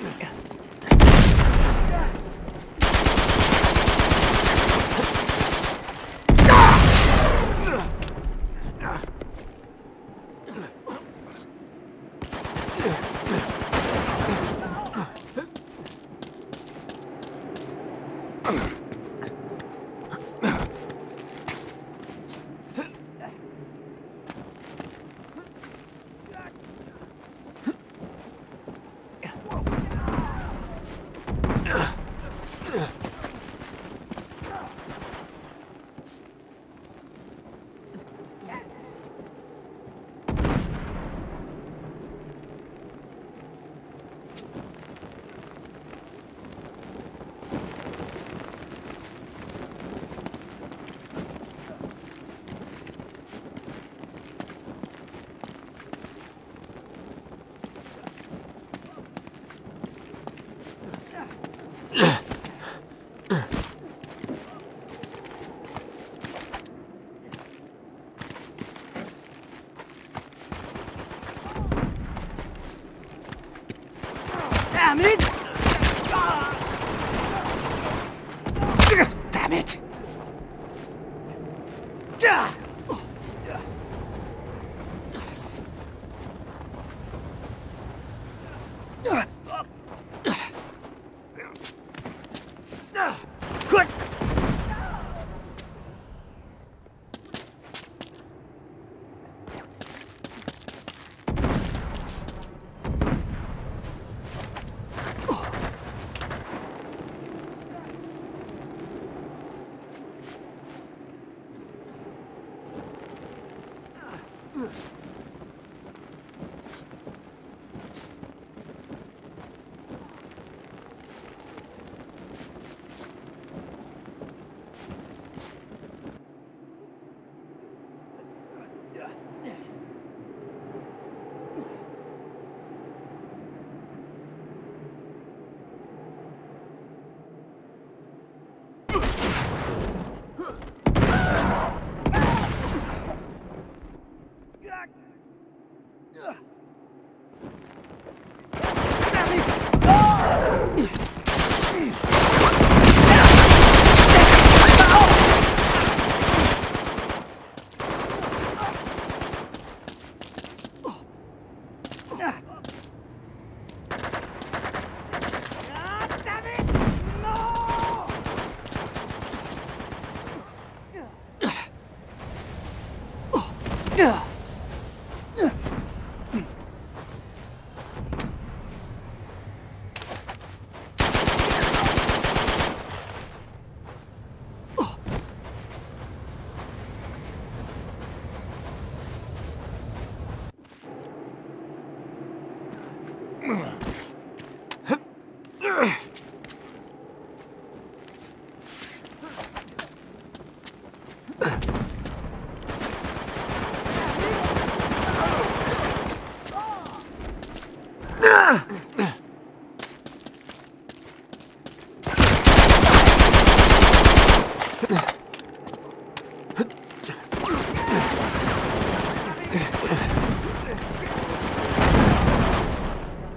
Yeah. Ugh. Ugh.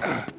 Ugh.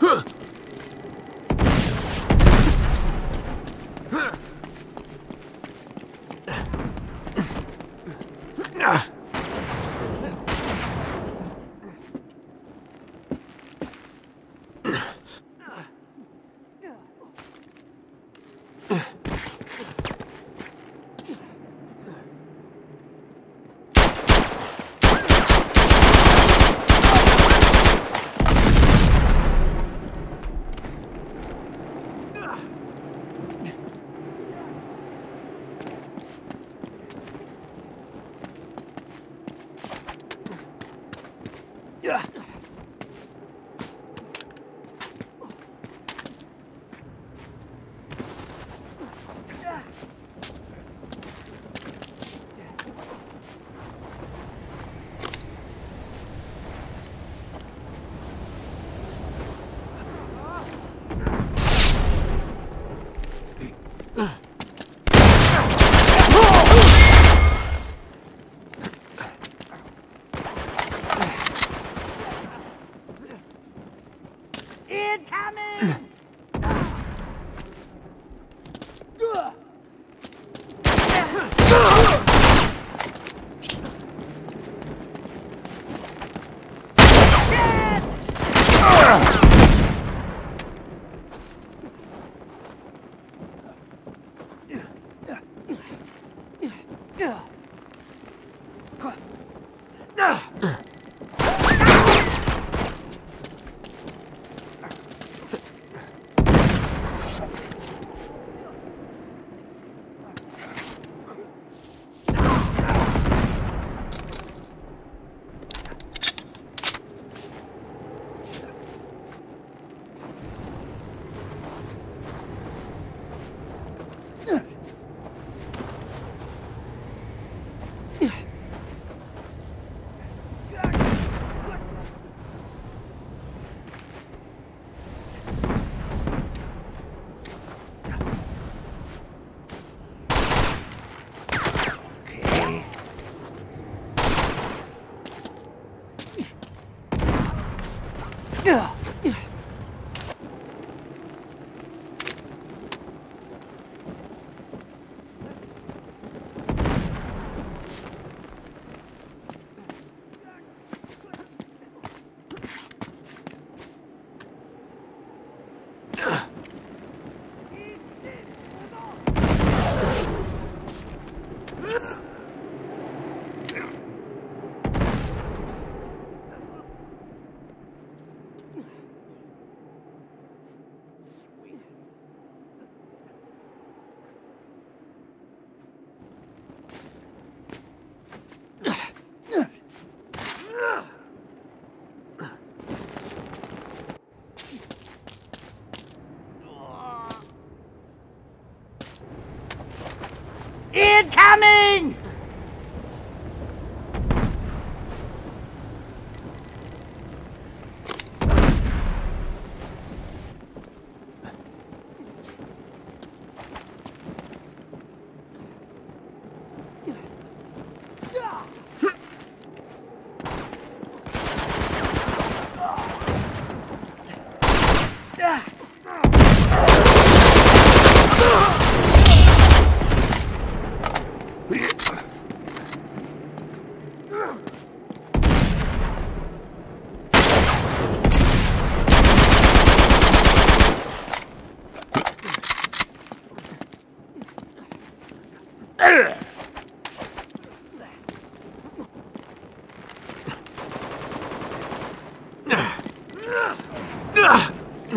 Incoming!